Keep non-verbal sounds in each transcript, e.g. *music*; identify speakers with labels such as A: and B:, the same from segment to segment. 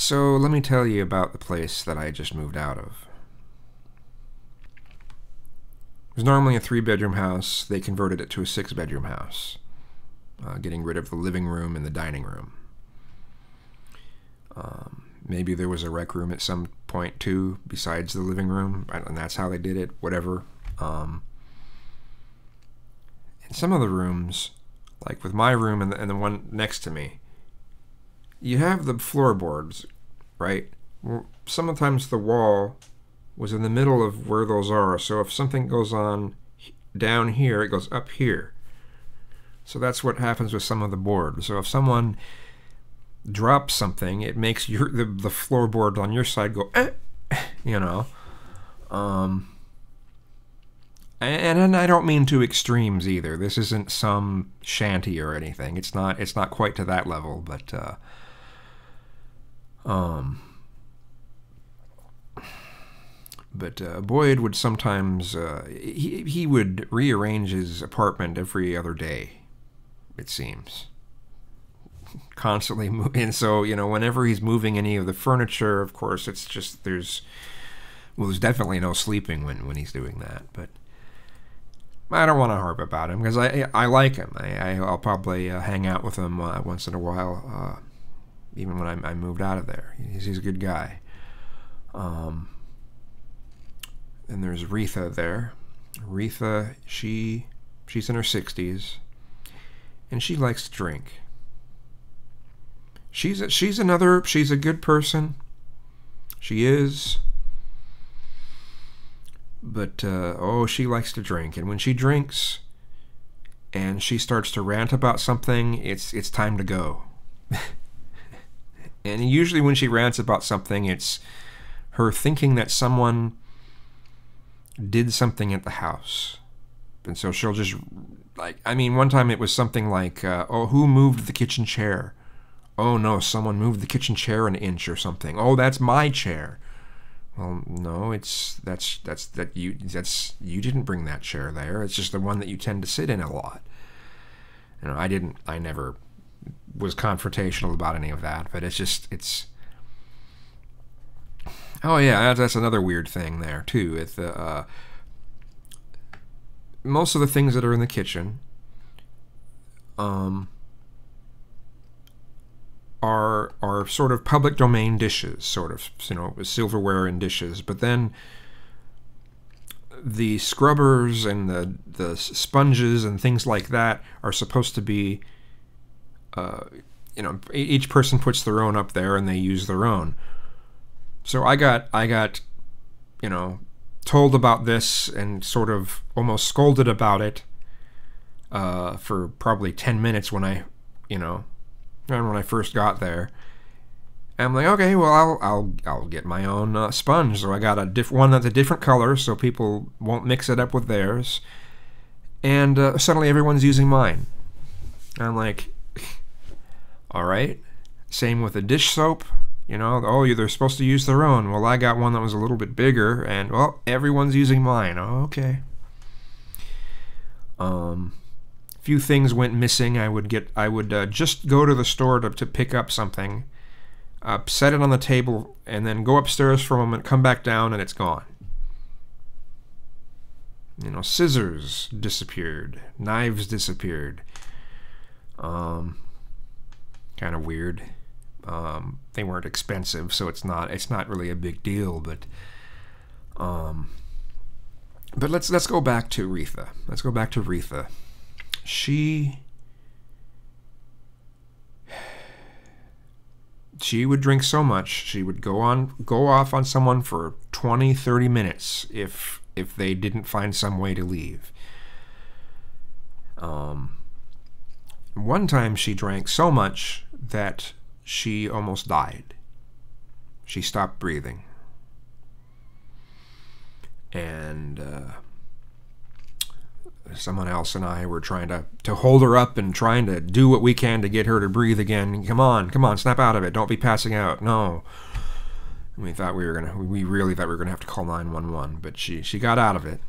A: So let me tell you about the place that I just moved out of. It was normally a three bedroom house. They converted it to a six bedroom house, uh, getting rid of the living room and the dining room. Um, maybe there was a rec room at some point too, besides the living room, and that's how they did it, whatever. Um, some of the rooms, like with my room and the, and the one next to me, you have the floorboards, right? Sometimes the wall was in the middle of where those are. So if something goes on down here, it goes up here. So that's what happens with some of the boards. So if someone drops something, it makes your the, the floorboard on your side go, eh, *laughs* you know. Um, and, and I don't mean to extremes either. This isn't some shanty or anything. It's not. It's not quite to that level, but. Uh, um, but uh, Boyd would sometimes uh, he he would rearrange his apartment every other day. It seems constantly moving. And so you know, whenever he's moving any of the furniture, of course, it's just there's well, there's definitely no sleeping when when he's doing that. But I don't want to harp about him because I I like him. I, I will probably uh, hang out with him uh, once in a while uh, even when I, I moved out of there. He's, he's a good guy. Um, and there's Retha there. Retha, she she's in her 60s, and she likes to drink. She's a, she's another she's a good person. She is. But uh, oh, she likes to drink, and when she drinks, and she starts to rant about something, it's it's time to go. *laughs* And usually when she rants about something, it's her thinking that someone did something at the house. And so she'll just, like, I mean, one time it was something like, uh, oh, who moved the kitchen chair? Oh, no, someone moved the kitchen chair an inch or something. Oh, that's my chair. Well, no, it's that's that's that you that's you didn't bring that chair there. It's just the one that you tend to sit in a lot. You know, I didn't. I never was confrontational about any of that, but it's just it's. Oh yeah, that's another weird thing there too. With uh, most of the things that are in the kitchen, um, are are sort of public domain dishes, sort of you know silverware and dishes. But then the scrubbers and the the sponges and things like that are supposed to be uh, you know, each person puts their own up there and they use their own. So I got, I got, you know, told about this and sort of almost scolded about it uh, for probably 10 minutes when I, you know, when I first got there. And I'm like, okay, well, I'll I'll I'll get my own uh, sponge. So I got a diff- one that's a different color, so people won't mix it up with theirs. And uh, suddenly everyone's using mine. And I'm like, all right. Same with the dish soap. You know, oh, they're supposed to use their own. Well, I got one that was a little bit bigger, and well, everyone's using mine. Oh, okay. Um, few things went missing. I would get, I would uh, just go to the store to, to pick up something, uh, set it on the table, and then go upstairs for a moment, come back down, and it's gone. You know, scissors disappeared, knives disappeared. Um, kind of weird. Um, they weren't expensive, so it's not it's not really a big deal. But um, but let's let's go back to Retha. Let's go back to Retha. She she would drink so much she would go on go off on someone for 20 30 minutes if if they didn't find some way to leave um one time she drank so much that she almost died. She stopped breathing. And uh, someone else and I were trying to, to hold her up and trying to do what we can to get her to breathe again. Come on, come on, snap out of it. Don't be passing out. No. we thought we were gonna. We really thought we were gonna have to call 911, but she she got out of it.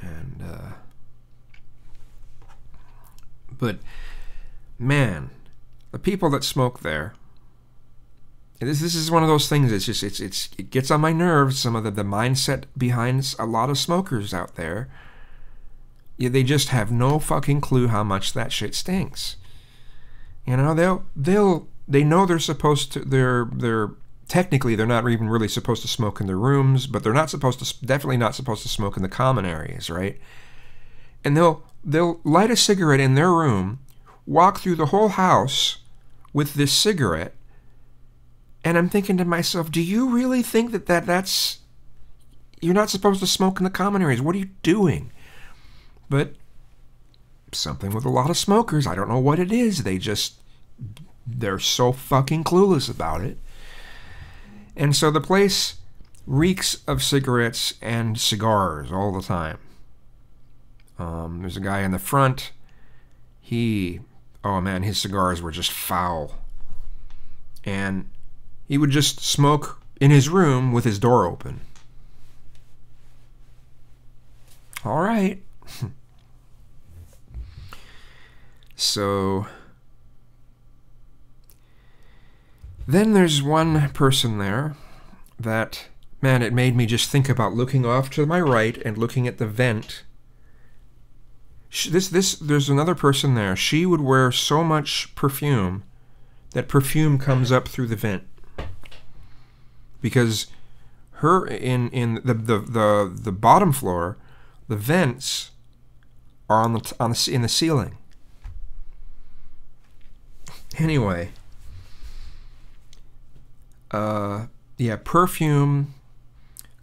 A: And uh, but man, the people that smoke there, this this is one of those things. It's just it's it's it gets on my nerves. Some of the the mindset behind a lot of smokers out there. Yeah, they just have no fucking clue how much that shit stinks. You know, they'll they'll they know they're supposed to they're they're technically they're not even really supposed to smoke in their rooms, but they're not supposed to definitely not supposed to smoke in the common areas, right? And they'll they'll light a cigarette in their room, walk through the whole house with this cigarette, and I'm thinking to myself, do you really think that, that that's you're not supposed to smoke in the common areas? What are you doing? But something with a lot of smokers, I don't know what it is. They just they're so fucking clueless about it. And so the place reeks of cigarettes and cigars all the time. Um, there's a guy in the front. He, oh man, his cigars were just foul. And he would just smoke in his room with his door open. All right. *laughs* so then there's one person there that man it made me just think about looking off to my right and looking at the vent this this there's another person there. She would wear so much perfume that perfume comes up through the vent. Because her in in the the the, the bottom floor the vents are on the on the in the ceiling. Anyway uh yeah perfume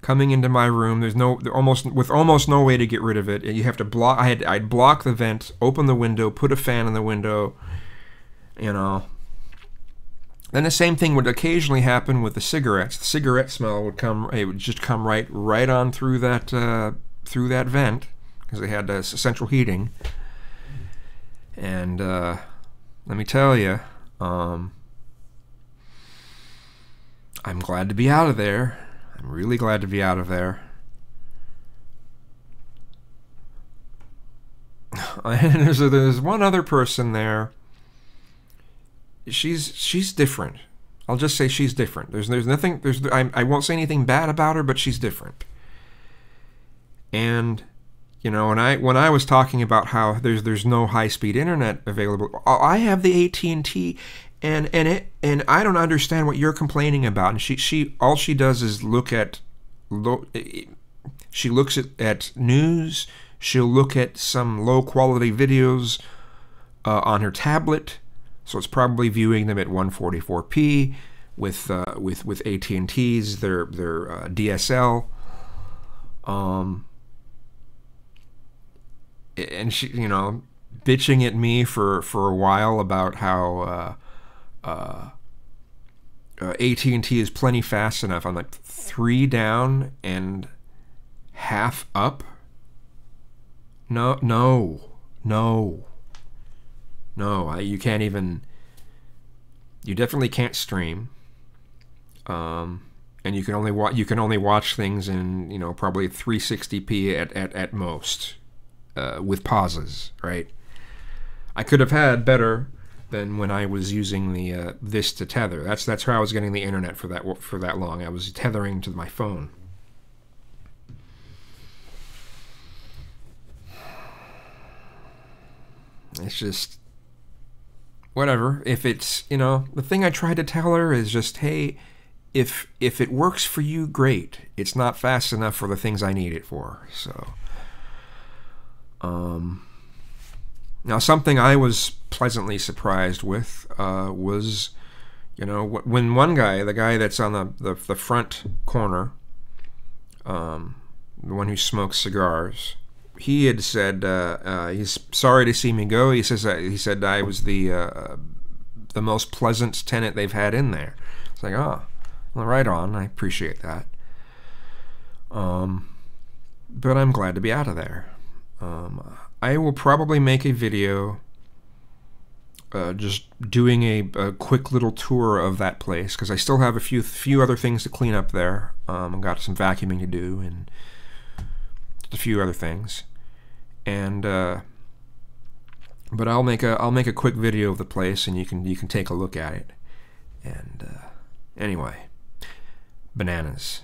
A: coming into my room. There's no almost with almost no way to get rid of it. You have to block. I had I'd block the vent, open the window, put a fan in the window. You know. Then the same thing would occasionally happen with the cigarettes. The cigarette smell would come. It would just come right right on through that uh, through that vent because they had uh, central heating. And uh, let me tell you, um, I'm glad to be out of there. I'm really glad to be out of there. *laughs* And there's, there's one other person there. She's she's different. I'll just say she's different. There's there's nothing there's I, I won't say anything bad about her, but she's different. And you know, when I when I was talking about how there's there's no high speed internet available, I have the AT and T, and and it and I don't understand what you're complaining about. And she she all she does is look at, she looks at at news. She'll look at some low quality videos uh, on her tablet, so it's probably viewing them at 144p with uh, with with AT and T's their their uh, DSL. Um, and she, you know, bitching at me for for a while about how uh, uh, AT&T is plenty fast enough. I'm like three down and half up. No, no, no, no. I, you can't even. You definitely can't stream. Um, and you can only watch. You can only watch things in you know probably 360p at at at most, uh, with pauses. Right. I could have had better than when I was using the uh, this to tether. That's that's how I was getting the internet for that for that long. I was tethering to my phone. It's just whatever. If it's you know the thing I tried to tell her is just hey, if if it works for you, great. It's not fast enough for the things I need it for. So, um now, something I was pleasantly surprised with uh, was, you know, when one guy, the guy that's on the, the, the front corner, um, the one who smokes cigars, he had said uh, uh, he's sorry to see me go. He says he said I was the uh, the most pleasant tenant they've had in there. It's like, oh, well, right on. I appreciate that. Um, but I'm glad to be out of there. Um, I will probably make a video uh, just doing a, a, quick little tour of that place because I still have a few few other things to clean up there. Um, I've got some vacuuming to do and a few other things, and uh, but I'll make a I'll make a quick video of the place and you can you can take a look at it, and uh, Anyway, bananas.